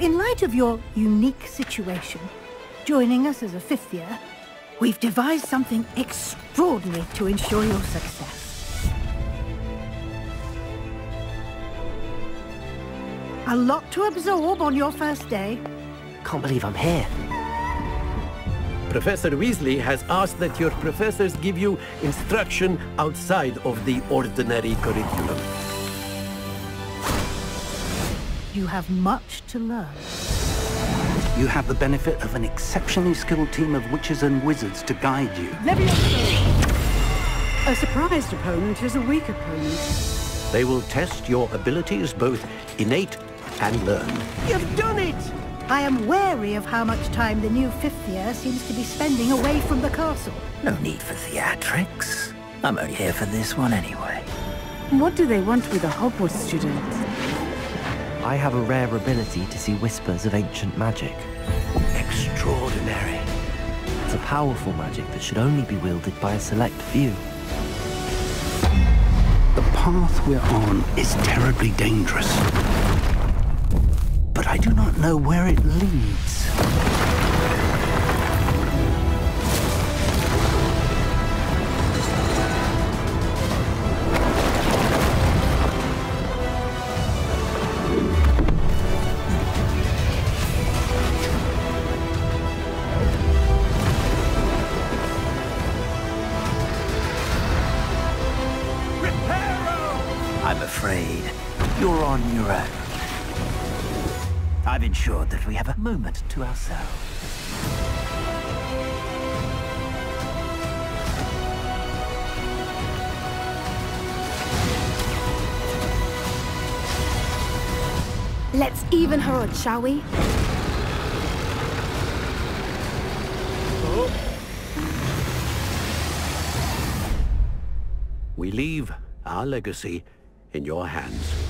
In light of your unique situation, joining us as a fifth year, we've devised something extraordinary to ensure your success. A lot to absorb on your first day. Can't believe I'm here. Professor Weasley has asked that your professors give you instruction outside of the ordinary curriculum. You have much to learn. You have the benefit of an exceptionally skilled team of witches and wizards to guide you. A surprised opponent is a weak opponent. They will test your abilities, both innate and learned. You've done it! I am wary of how much time the new fifth year seems to be spending away from the castle. No need for theatrics. I'm only here for this one anyway. What do they want with a Hogwarts student? I have a rare ability to see whispers of ancient magic. Extraordinary. It's a powerful magic that should only be wielded by a select few. The path we're on is terribly dangerous. But I do not know where it leads. Afraid you're on your own. I've ensured that we have a moment to ourselves. Let's even her odds, shall we? We leave our legacy in your hands.